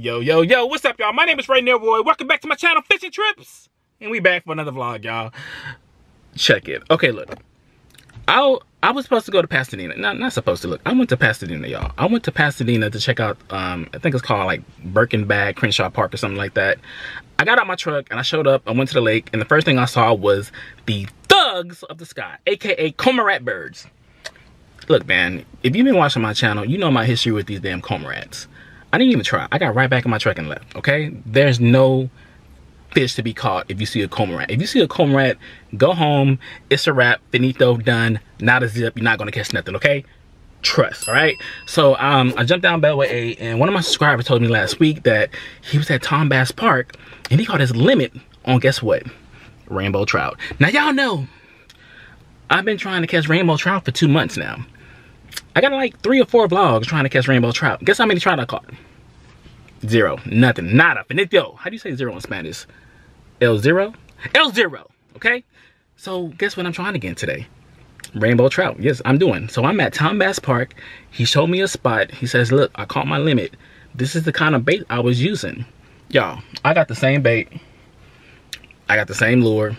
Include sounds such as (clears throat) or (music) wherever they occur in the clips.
Yo, yo, yo, what's up, y'all? My name is Ray Roy. Welcome back to my channel, Fish and Trips. And we back for another vlog, y'all. Check it. Okay, look. I I was supposed to go to Pasadena. Not not supposed to look. I went to Pasadena, y'all. I went to Pasadena to check out um I think it's called like Birkenbag Crenshaw Park or something like that. I got out my truck and I showed up. I went to the lake and the first thing I saw was the thugs of the sky, aka cormorant birds. Look, man, if you've been watching my channel, you know my history with these damn cormorants. I didn't even try. I got right back in my truck and left, okay? There's no fish to be caught if you see a cormorant. If you see a cormorant, go home. It's a wrap. Finito, done. Not a zip. You're not going to catch nothing, okay? Trust, all right? So um, I jumped down Beltway 8, and one of my subscribers told me last week that he was at Tom Bass Park, and he caught his limit on, guess what? Rainbow trout. Now, y'all know, I've been trying to catch rainbow trout for two months now. I got like three or four vlogs trying to catch rainbow trout. Guess how many trout I caught? Zero. Nothing. Nada. Finito. How do you say zero in Spanish? El zero? El zero. Okay? So guess what I'm trying again today? Rainbow trout. Yes, I'm doing. So I'm at Tom Bass Park. He showed me a spot. He says, look, I caught my limit. This is the kind of bait I was using. Y'all, I got the same bait. I got the same lure.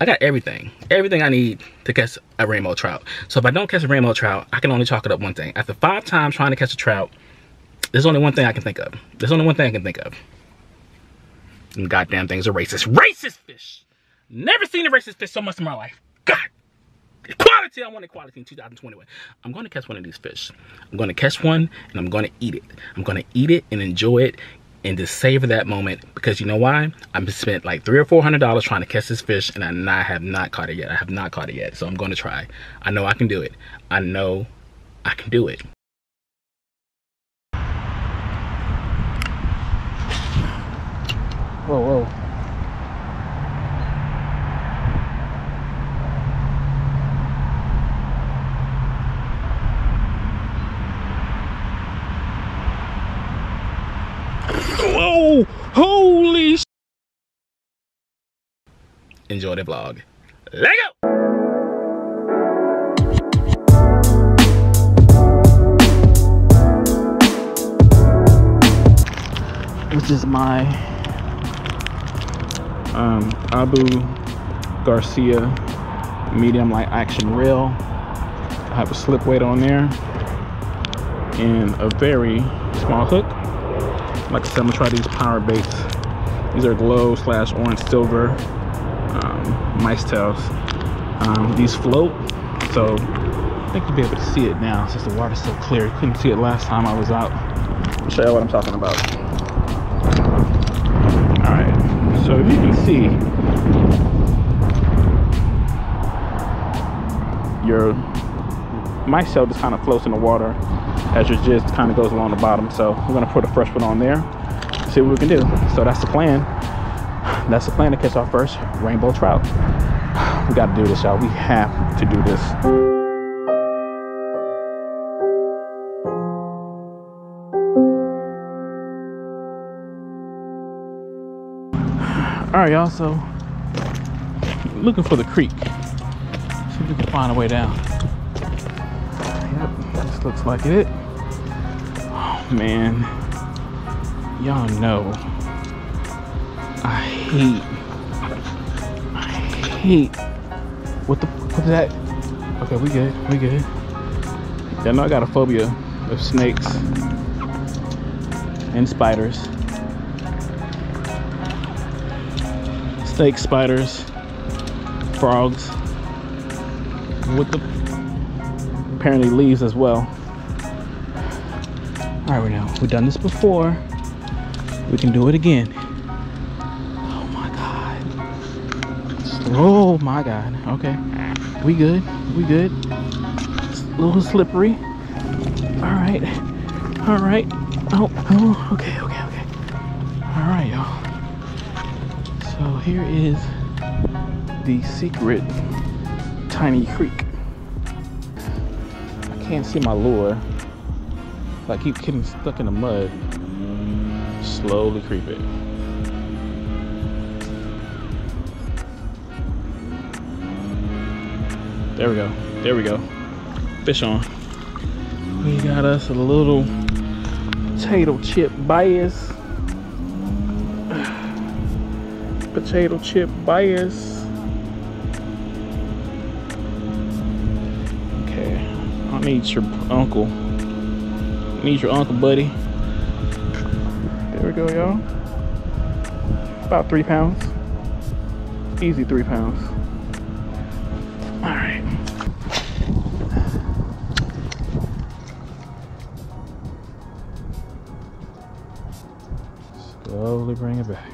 I got everything, everything I need to catch a rainbow trout. So if I don't catch a rainbow trout, I can only chalk it up one thing. After five times trying to catch a trout, there's only one thing I can think of. There's only one thing I can think of. And goddamn things are racist. Racist fish! Never seen a racist fish so much in my life. God! Equality! I want equality in 2021. I'm going to catch one of these fish. I'm going to catch one and I'm going to eat it. I'm going to eat it and enjoy it and just savor that moment because you know why? I've spent like three or four hundred dollars trying to catch this fish and I not, have not caught it yet. I have not caught it yet. So I'm going to try. I know I can do it. I know I can do it. Whoa. Whoa! Holy Enjoy the vlog. Let go! This is my um, Abu Garcia medium light action reel. I have a slip weight on there and a very small hook like I said, I'm gonna try these power baits. These are glow slash orange silver mice tails. Um, these float, so I think you'll be able to see it now since the water's so clear. You couldn't see it last time I was out. I'll show you what I'm talking about. All right, so if you can see, your mice tail just kind of floats in the water as your jizz kind of goes along the bottom. So we're gonna put a fresh one on there, see what we can do. So that's the plan. That's the plan to catch our first rainbow trout. (sighs) We gotta do this, y'all. We have to do this. All right, y'all, so looking for the creek. See if we can find a way down. Yep, this looks like it oh man. Y'all know I hate. I hate. What the what that? Okay we good we good. Y'all know I got a phobia of snakes and spiders. Snakes spiders frogs. With the apparently leaves as well. All right, now we've done this before. We can do it again. Oh my God. Okay. We good. We good. A little slippery. All right. All right. Oh, oh, okay, okay, okay. All right, y'all. So here is the secret tiny creek. I can't see my lure. I keep getting stuck in the mud. Slowly creep it. There we go. There we go. Fish on. We got us a little potato chip bias. (sighs) Potato chip bias. Okay. I need your uncle. I need your uncle, buddy. There we go, y'all. About three pounds. Easy three pounds. Bring it back.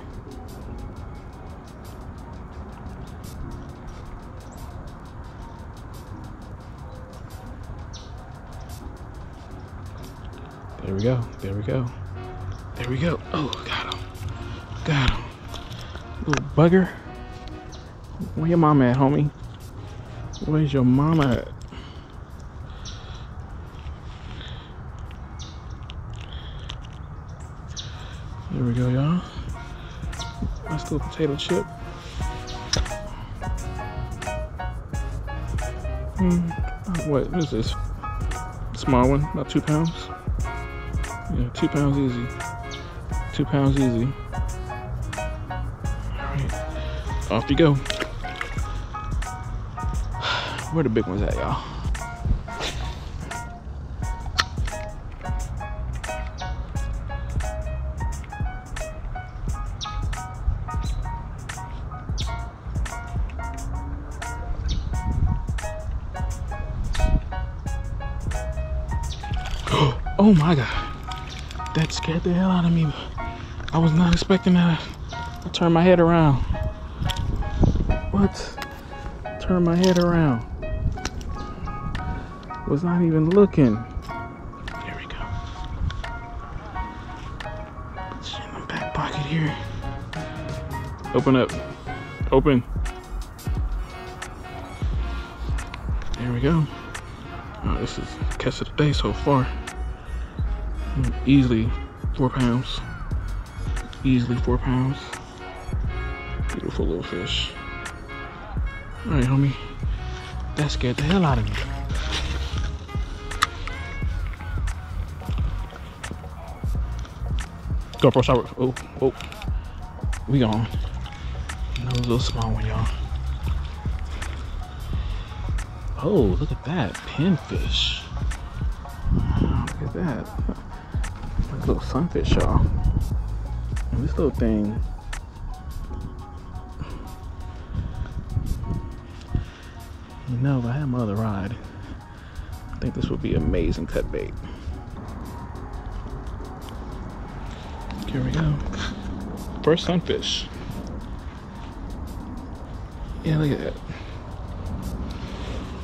There we go. There we go. There we go. Oh, got him. Got him. Little bugger. Where your mama at, homie? Where's your mama at? There we go, y'all. Nice little potato chip. Hmm. What is this? Small one, about two pounds. Yeah, two pounds easy. Two pounds easy. Alright. Off you go. (sighs) Where the big ones at, y'all? (gasps) Oh my god. That scared the hell out of me. I was not expecting that. I turned my head around. What? Turn my head around. Was not even looking. There we go. Shit in the back pocket here. Open up. Open. There we go. Oh, this is catch of the day so far. Easily four pounds. Easily four pounds. Beautiful little fish. All right, homie. That scared the hell out of me. Go GoPro shower. Oh, oh. We gone. Another little small one, y'all. Oh, look at that. Pinfish. Look at that. Little sunfish, y'all. This little thing. You know, if I had my other ride, I think this would be amazing cut bait. Here we go. First sunfish. Yeah, look at that.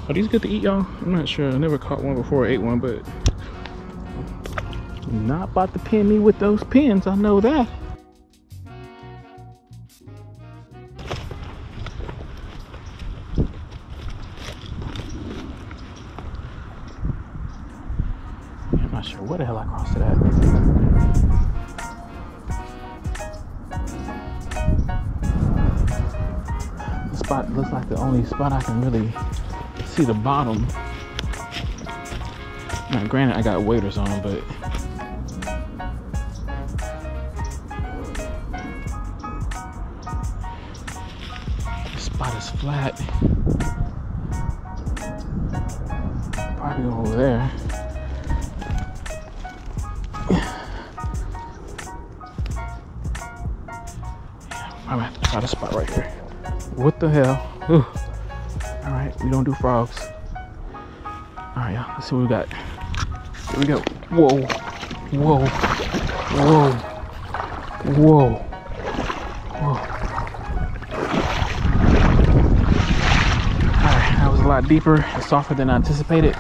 Are these good to eat, y'all? I'm not sure. I never caught one before or ate one, but not about to pin me with those pins. I know that. I'm not sure what the hell I crossed it at. Spot looks like the only spot I can really see the bottom. Now, granted, I got waders on, but Let's see what we got. Here we go. Whoa, whoa, whoa, whoa, whoa. All right, that was a lot deeper and softer than I anticipated,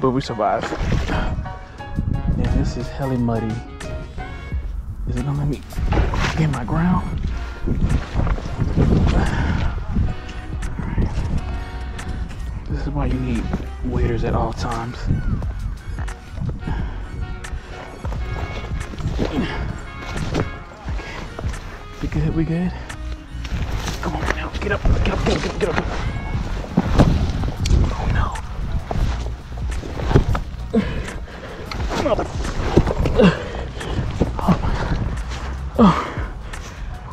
but we survived. And this is helly muddy. Is it gonna let me get my ground? This is why you need waders at all times. We good, we good? Come on now, get up, get up, get up, get up, get up. Oh no. Mother. Oh.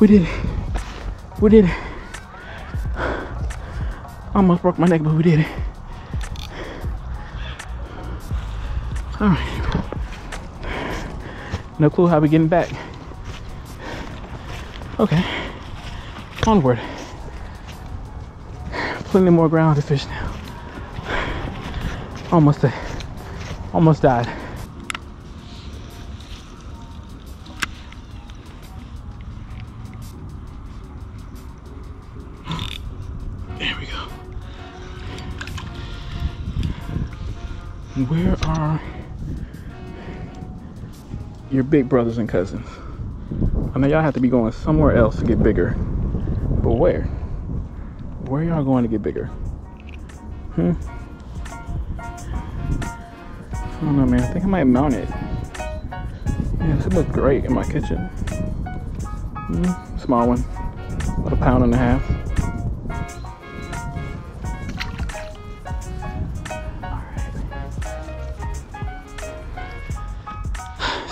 We did it. We did it. Almost broke my neck, but we did it. All right. No clue how we getting back. Okay. Onward. Plenty more ground to fish now. Almost there. Almost died. Your big brothers and cousins? I know y'all have to be going somewhere else to get bigger. But where? Where y'all going to get bigger? Hmm? I don't know, man. I think I might mount it. Yeah, this look great in my kitchen. Mm, small one. About a pound and a half.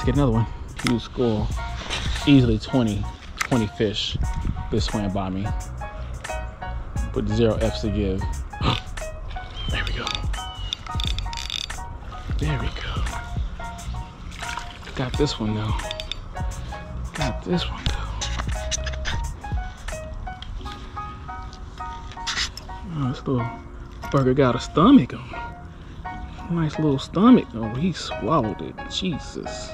Let's get another one. Huge school. Easily 20, 20 fish this swam by me. But zero F's to give. (gasps) there we go. There we go. Got this one though. Got this one though. Oh, this little burger got a stomach on it. Nice little stomach. Oh, he swallowed it. Jesus.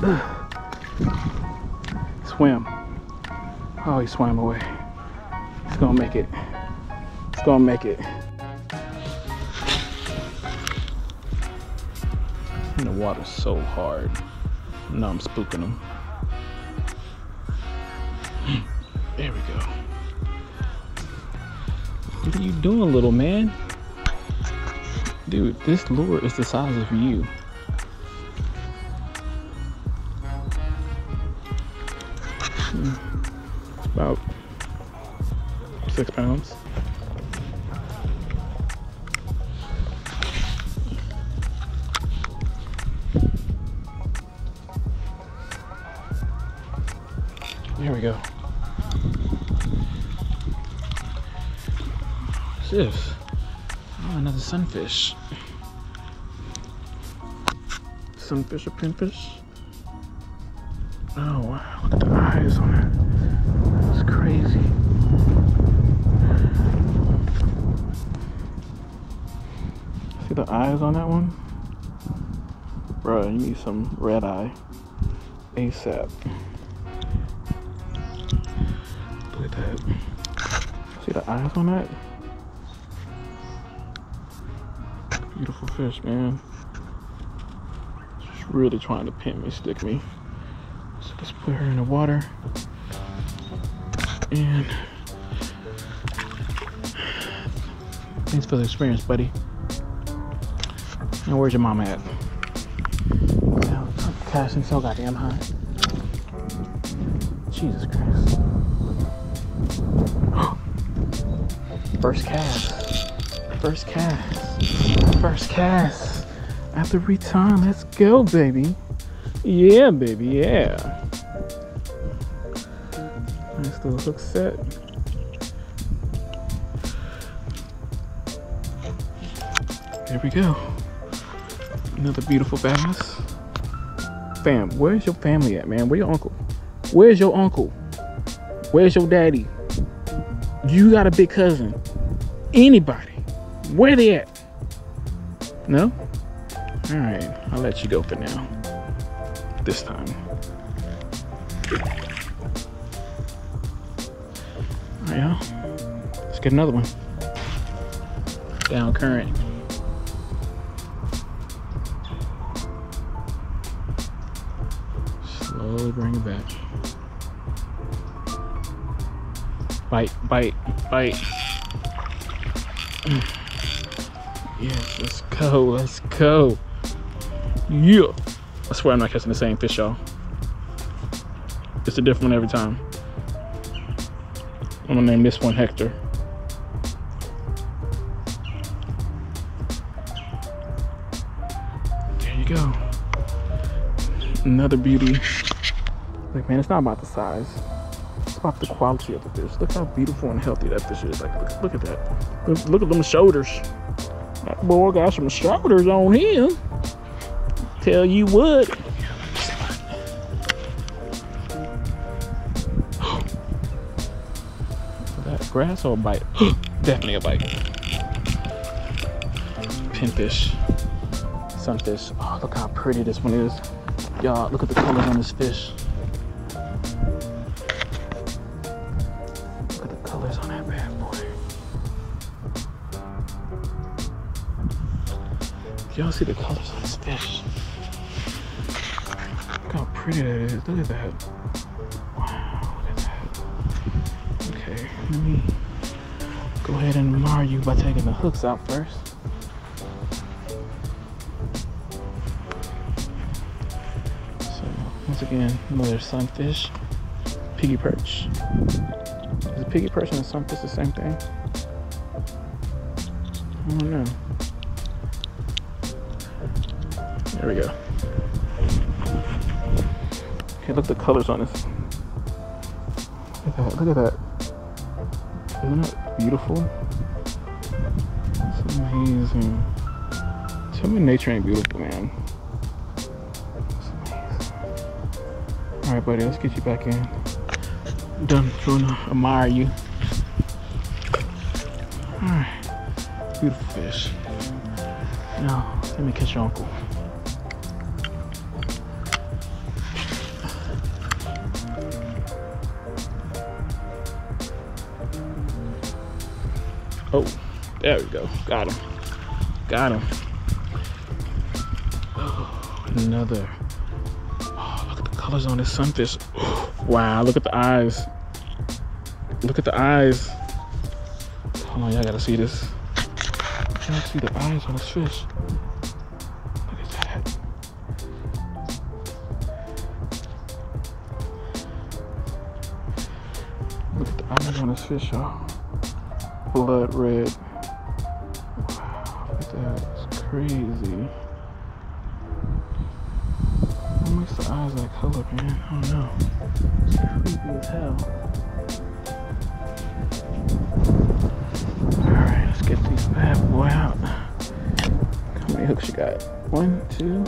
(sighs) Swim. Oh, he swam away. He's gonna make it. He's gonna make it. And the water's so hard. Now I'm spooking him. (gasps) There we go. What are you doing, little man? Dude, this lure is the size of you. Six pounds. There we go. What's this? Oh, another sunfish. Sunfish or pinfish? Oh wow, on that one? Bro, you need some red eye. ASAP. Look at that. See the eyes on that? Beautiful fish, man. She's really trying to pin me, stick me. So let's put her in the water. And thanks for the experience, buddy. Now where's your mama at? Now, I'm so goddamn high. Jesus Christ. (gasps) First cast. First cast. First cast. After return, let's go, baby. Yeah, baby, yeah. Nice little hook set. There we go. Another beautiful bass. Fam, where's your family at, man? Where your uncle? Where's your uncle? Where's your daddy? You got a big cousin. Anybody? Where they at? No? Alright, I'll let you go for now. This time. Alright, y'all. Let's get another one. Down current. Slowly bring it back. Bite, bite, bite. (sighs) Yes, let's go, let's go. Yeah. I swear I'm not catching the same fish, y'all. It's a different one every time. I'm gonna name this one Hector. Another beauty. Like, man, it's not about the size. It's about the quality of the fish. Look how beautiful and healthy that fish is. Like, look, look at that. Look, look at them shoulders. That boy got some shoulders on him. Tell you what. (gasps) that grass or a bite? (gasps) Definitely a bite. Pinfish, sunfish. Oh, look how pretty this one is. Y'all, look at the colors on this fish. Look at the colors on that bad boy. Y'all see the colors on this fish? Look how pretty that is. Look at that. Wow, look at that. Okay, let me go ahead and mar you by taking the hooks out first. Once again, another sunfish, piggy perch. Is a piggy perch and a sunfish the same thing? I don't know. There we go. Okay, look at the colors on this. Look at that. Look at that. Isn't it beautiful? It's amazing. Tell me nature ain't beautiful, man. All right, buddy, let's get you back in. done trying to admire you. All right, beautiful fish. Now, let me catch your uncle. Oh, there we go. Got him. Got him. Oh, another. Colors on this sunfish. (gasps) wow, look at the eyes. Look at the eyes. Hold on, y'all gotta see this. Y'all see the eyes on this fish. Look at that. Look at the eyes on this fish, y'all blood red. Wow, look at that. It's crazy. That color, man? I don't know. It's creepy as hell. Alright, let's get these bad boy out. How many hooks you got? One, two,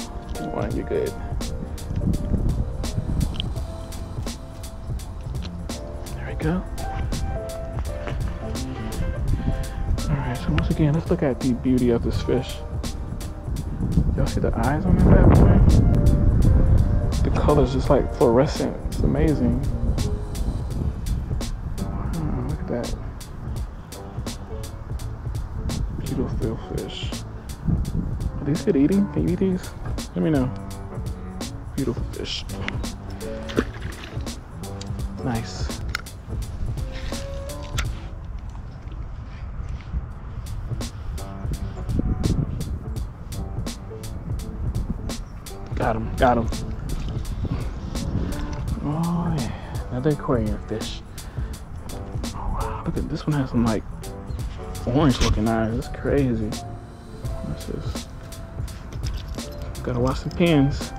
one, you're good. There we go. Alright, so once again, let's look at the beauty of this fish. Y'all see the eyes on that bad boy? Color's just like fluorescent. It's amazing. Wow, look at that. Beautiful fish. Are these good eating? Can you eat these? Let me know. Beautiful fish. Nice. Got him, got him. Another aquarium fish. Oh wow, look at this one has some like orange looking eyes. That's crazy. This? Gotta watch the pins.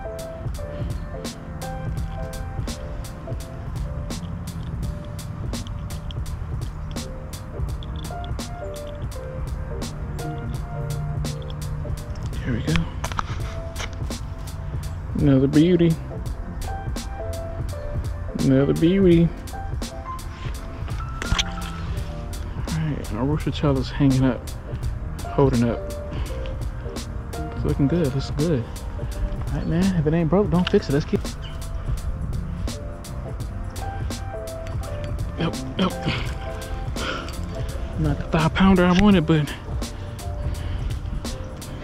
Here we go. Another beauty. Another beauty. Alright, our Roostertail is hanging up, holding up. It's looking good, it's good. Alright man, if it ain't broke, don't fix it. Let's keep Yep, yep. Not the five pounder I wanted, but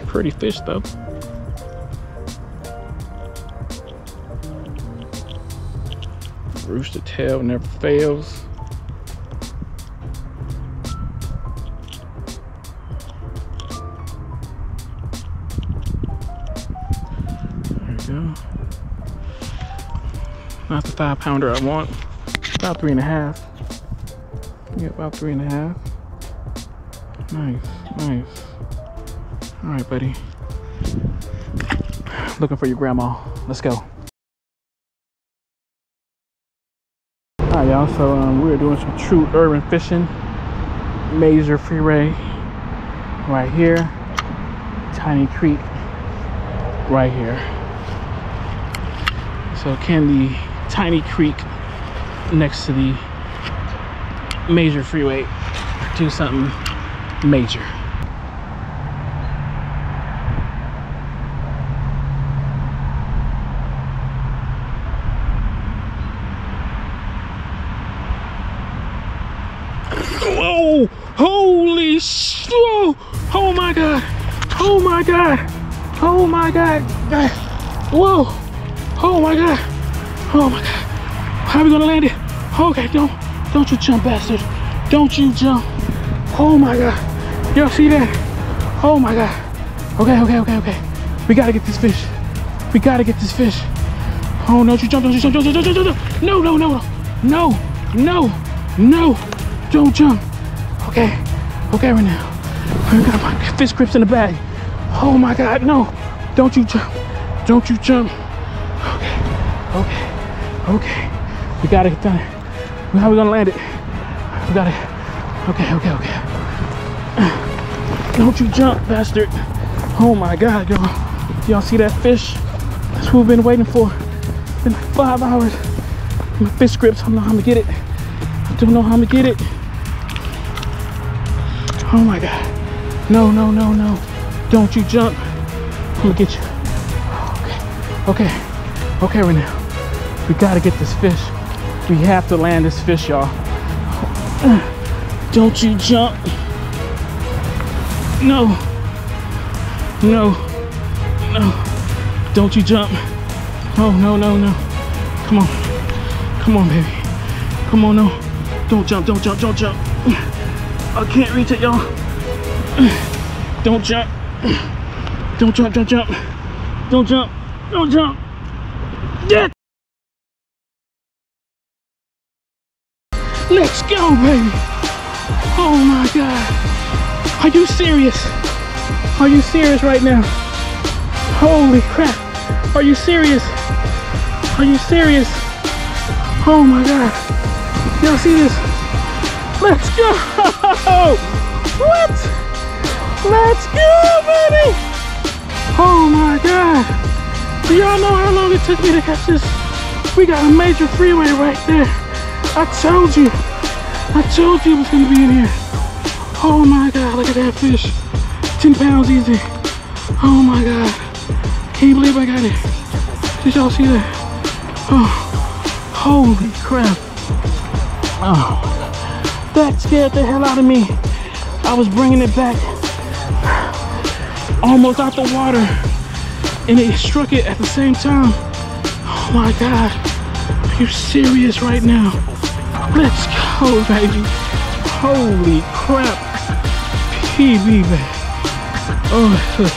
pretty fish though. Rooster tail never fails. There we go. Not the five pounder I want. About three and a half. Yeah, about three and a half. Nice, nice. All right, buddy. Looking for your grandma. Let's go. Alright y'all, so um, we're doing some true urban fishing. Major freeway right here. Tiny creek right here. So can the tiny creek next to the major freeway do something major? Whoa! Holy sh! Oh, oh my god! Oh my god! Oh my god! Whoa! Oh my god! Oh my god! How are we gonna land it? Okay, don't don't you jump, bastard! Don't you jump! Oh my god! Y'all see that? Oh my god! Okay, okay, okay, okay. We gotta get this fish. We gotta get this fish. Oh, don't you jump! Don't you jump! Don't you jump! Don't jump! No, no, no, no, no, no! Don't jump. Okay. Okay, right now. I got my fish grips in the bag. Oh my God, no. Don't you jump. Don't you jump. Okay. Okay. Okay. We gotta get done. How are we gonna land it? We gotta. Okay, okay, okay. Don't you jump, bastard. Oh my God, y'all. Y'all see that fish? That's what we've been waiting for. It's been like five hours. My fish grips, I don't know how I'm gonna get it. I don't know how I'm gonna get it. Oh my God. No, no, no, no. Don't you jump. I'm gonna get you. Okay. Okay. Okay, right now. We gotta get this fish. We have to land this fish, y'all. (sighs) Don't you jump. No. No. No. Don't you jump. Oh, no, no, no. Come on. Come on, baby. Come on, no. Don't jump, don't jump, don't jump. (sighs) I can't reach it, y'all. (clears throat) Don't jump. Don't jump, don't jump. Don't jump. Don't jump. Yes! Let's go, baby. Oh my God. Are you serious? Are you serious right now? Holy crap. Are you serious? Are you serious? Oh my God. Y'all see this? Let's go! (laughs) What? Let's go, baby! Oh my God! Do y'all know how long it took me to catch this? We got a major freeway right there. I told you. I told you it was gonna be in here. Oh my God, look at that fish. 10 pounds easy. Oh my God. Can't believe I got it. Did y'all see that? Oh, holy crap. Oh, that scared the hell out of me. I was bringing it back almost out the water and it struck it at the same time. Oh my God. Are you serious right now? Let's go, baby. Holy crap. PB, baby. Oh, look.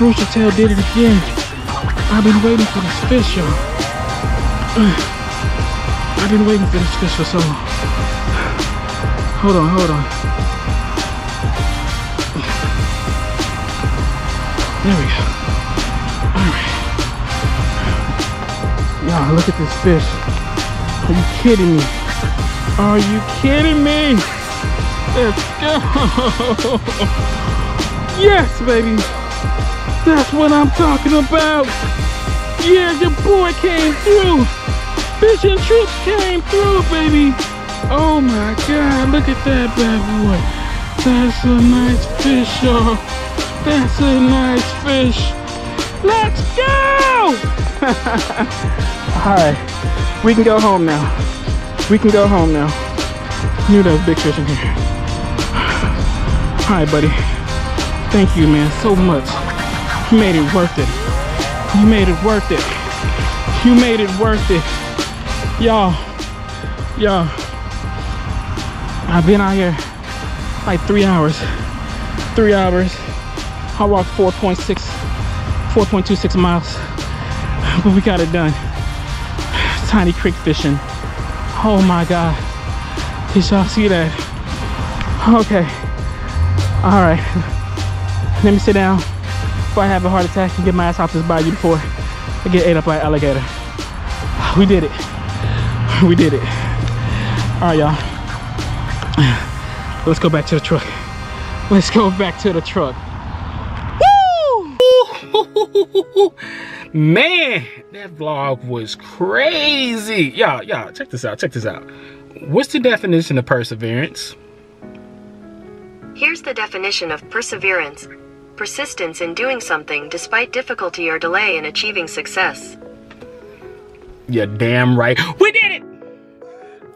Rooster Tail did it again. I've been waiting for this fish, y'all. I've been waiting for this fish for so long. Hold on, hold on. There we go. Alright. Y'all, look at this fish. Are you kidding me? Are you kidding me? Let's go. (laughs) Yes, baby. That's what I'm talking about. Yeah, your boy came through. Fish and Trips came through, baby. Oh my God, look at that bad boy. That's a nice fish, y'all. That's a nice fish. Let's go! (laughs) All right, we can go home now. We can go home now. Knew there was big fish in here. All right, buddy. Thank you, man, so much. You made it worth it. You made it worth it. You made it worth it. Y'all, y'all, I've been out here like three hours. Three hours. I walked 4.6, 4.26 miles, but we got it done. (sighs) Tiny creek fishing. Oh my God. Did y'all see that? Okay. All right. Let me sit down before I have a heart attack and get my ass off this bayou before I get ate up by an alligator. (sighs) We did it. (sighs) We did it. All right, y'all. Let's go back to the truck. Let's go back to the truck. (laughs) Man, that vlog was crazy. Y'all, y'all, check this out, check this out. What's the definition of perseverance? Here's the definition of perseverance persistence in doing something despite difficulty or delay in achieving success. You're damn right. We did it!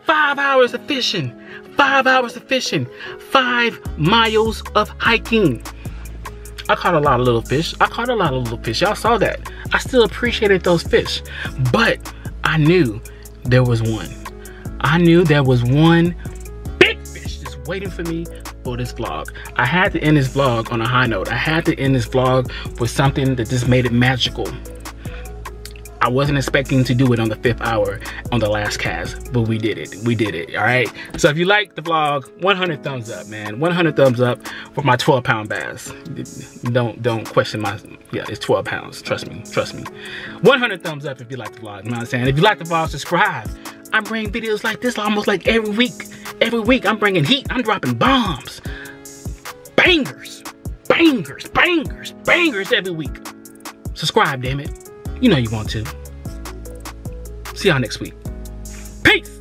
Five hours of fishing, five hours of fishing, five miles of hiking. I caught a lot of little fish. I caught a lot of little fish. Y'all saw that. I still appreciated those fish. But I knew there was one. I knew there was one big fish just waiting for me for this vlog. I had to end this vlog on a high note. I had to end this vlog with something that just made it magical. I wasn't expecting to do it on the fifth hour on the last cast, but we did it. We did it, all right? So if you like the vlog, 100 thumbs up, man. 100 thumbs up for my 12 pound bass. Don't don't question my, yeah, it's 12 pounds. Trust me, trust me. 100 thumbs up if you like the vlog, you know what I'm saying? If you like the vlog, subscribe. I'm bringing videos like this almost like every week. Every week I'm bringing heat, I'm dropping bombs. Bangers, bangers, bangers, bangers every week. Subscribe, damn it. You know you want to. See y'all next week. Peace!